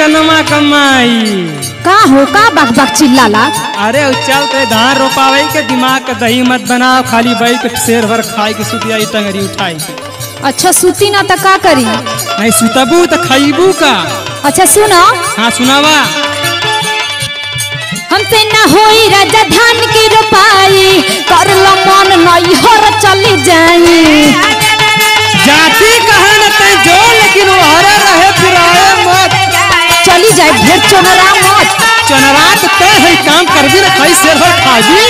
सनमा कमाई। का हो का बक बक चिल्लाला अरे चल ते धान रोपावे के दिमाग का दही मत बनाओ खाली के शेर भर खाई के सुतिया टंगरी उठाई। अच्छा सुती ना त का करी? नहीं सुतबू तो खाइबू का? अच्छा सुनो। हाँ सुनावा। हमसे ना होई राजा चोनरा मत चनरात तय है काम करबी न खाबी।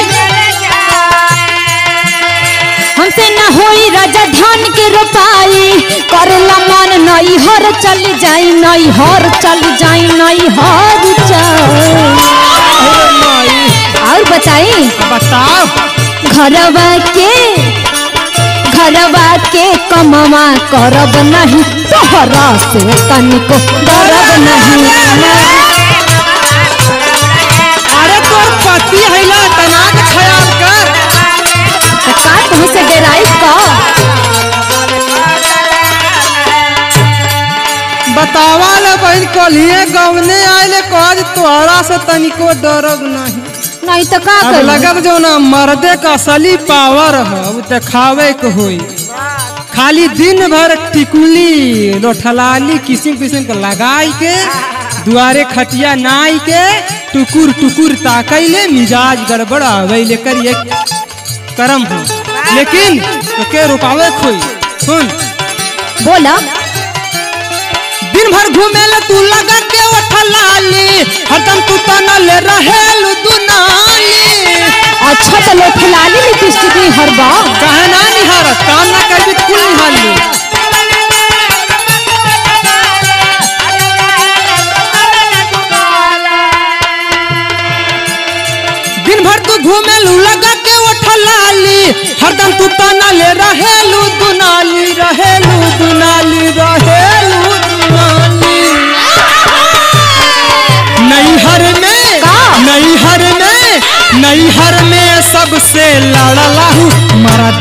हमसे ना होई राजा धान की रोपाई। मन नई हर चली जाई नई हर चली जाई नई हर चली और बताई बताओ। घरवा के घरवा के कमवा करब नहीं तोहरा से तनिको डरब नहीं। पति हैला ख्याल कर। का तुम से डेराई का। बतावा ले बहन कलिए गवने आइले कहज तोहरा से तनिको डरब नहीं। नहीं तो का अब लगत जो ना मर्दे का असली पावर है वो दिखावे के होई। खाली दिन भर टिकुली लोठलाली किसिम किसिम के लगाई के दुआरे खटिया नाई के टुकुर टुकुर ताकैले मिजाज गड़बड़ आवे कर ये करम हो। लेकिन तो के रुकावे खोई सुन। बोला। दिन भर घूमेला तू लगा के उठलाली हरदम तू तनल रहेलु दुनाली। अच्छा तो लो फलाली लिपस्टिक नहीं हर बा कहे ना निहार काम ना करबी तो कुल निहार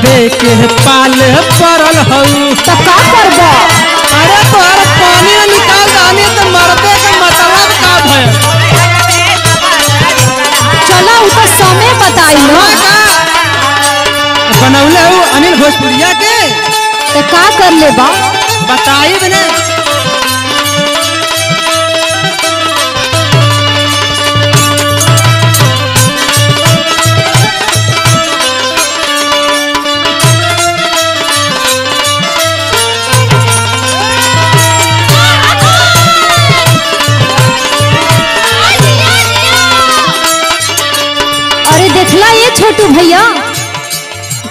दे के पाल पड़ल हूँ तो का करब अरे तोहर पानी निकाल दानी तो मरते के मतलब का भय? चला उ तो समय बताई का? बनौले हो अनिल भोजपुरिया के। तो का कर ले बा? बताई बने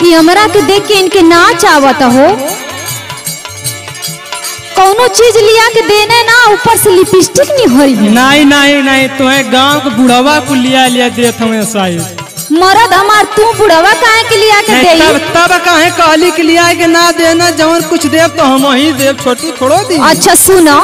ये हमरा के देख के इनके नाच आवत हो। कौनो चीज़ लिया के देने ना ऊपर से लिपस्टिक नहीं है। नहीं नहीं नहीं तुम्हें गाँव के बुढ़वा को लिया लिया देत हमें शायद मरद हमार तू बुढ़वा काहे के लिया के देई तब तब काहे कहली के लिया के ना देना जवन कुछ देव तो हम ही देव छोटू छोड़ो दी। अच्छा सुनो।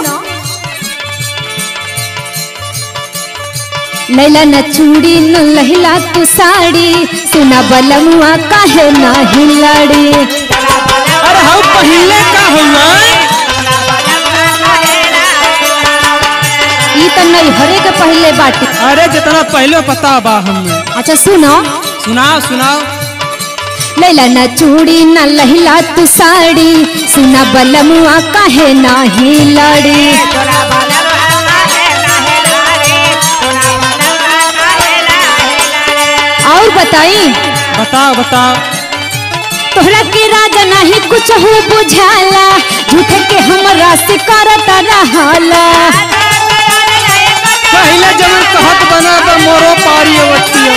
लैला न चूड़ी न लहिला तू साड़ी सुना बलमुआ काहे नाही लड़ी। अरे हम पहले का हुआ ई त नहीं हरे के पहले बाटे। अरे जितना पहले पता बा हमें अच्छा सुनो। सुनाओ सुनाओ। लैला न चूड़ी न लहिला तू साड़ी सुना बलमुआ काहे नाही लड़ी। और बताई। बताओ बता तोहरा के राजा नहीं कुछ हो बुझाला। झूठ के हमरा से करता रहला पहले जब कहत बना तो मोरो पारी अवतियो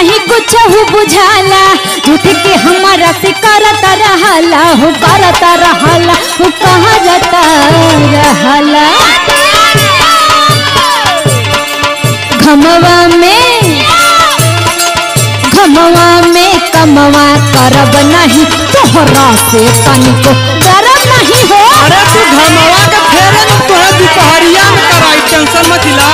नहीं कुछ हो बुझाला। झूठ के हमरा से करता रहला हो करता रहला हो कहता रहला। घमवा में घमवा में कमवा करब नहीं, तोहरा से तनिको डरब नहीं हो। अरे तू घमवा के फेरे न तोहे दुपहरिया में कराई, टेंशन मत ला।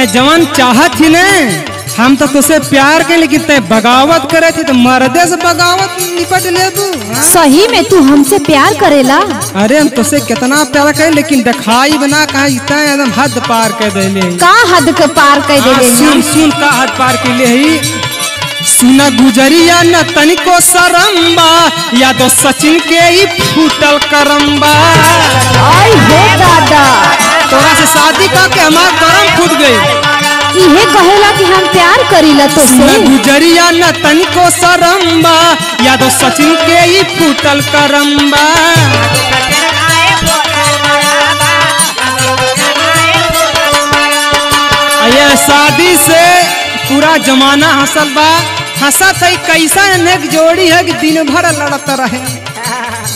तय जवान चाहत थी ने। हम तो तुझसे प्यार के लेकिन तय बगावत करे थी तो मर्दे से बगावत निपट ले तू हाँ? सही में तू हमसे प्यार करेला। अरे हम तुझसे कितना प्यार करे लेकिन दिखाई बना कहा इतना एकदम हद पार कर दे का हद के पार कर हाँ, दे सुन सुन का हद पार के लिए ही। सुना गुजरिया न तनिको सरम्बा या तो सचिन के ही फूटल करम्बा आई हे दादा। तोरा से शादी का के हमार करम फूट गई। इहे कहेला कि हम प्यार करीला तो से। गुजरिया न तनिको सरम्बा या तो सचिन के ही फूटल करम्बा। ये शादी से पूरा जमाना हंसल बा। हंसत है कैसा अनेक जोड़ी है कि दिन भर लड़त रहे।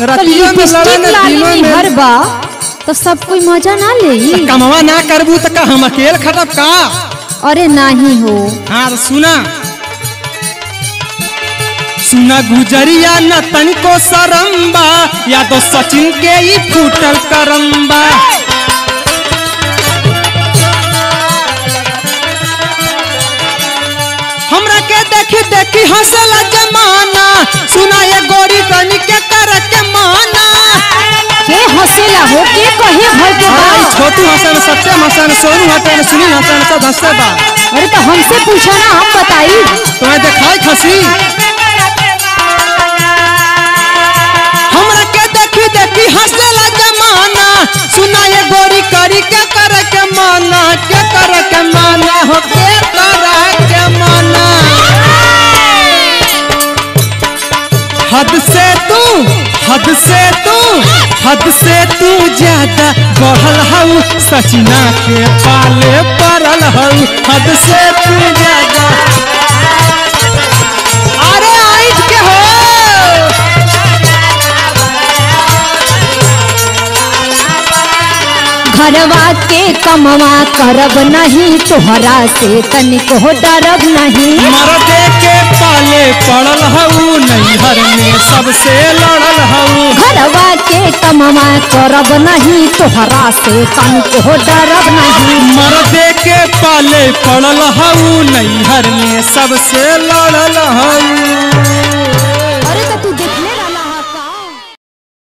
रतियों में लड़े लिपस्टिक दिनों में हर बा। तो सब कोई मज़ा ना ले कमवा ना करबू तो का हम अकेले खटब का? अरे नहीं हो। हाँ तो सुना। सुना गुजरिया न तनिको सरम्बा या तो सचिन के ही फूटल करम्बा हमरा के देखी देखी हंसला जमाना सुना ये गोरी कनी छोटू हसन सत्यम हसन सोनू हसन सुनील हसन सब हँसते बा अरे तो हमसे पूछा ना हम बताई तुम्हें देखाई खसी। हमरा के देखी देखी हंसला जमाना। सुना ये गोरी करी के कर के माना के कर के माना हो के कर के माना। हद से तू हद से तू हद से तू ज़्यादा बढ़ल हऊ सचिना के पाले पड़ल हऊ हद से तू ज़्यादा। अरे के हो। घरवा के कमवा करब नहीं तोहरा से तनिको डरब नहीं। मर्दे के पाले पड़ल हऊ नैहर में सबसे लड़ल हऊ घरवा के कमवा करब नहीं, तोहरा से तनिको डरब नहीं। मर्दे के पाले पड़ल हऊ, नैहर में सबसे लड़ल हऊ।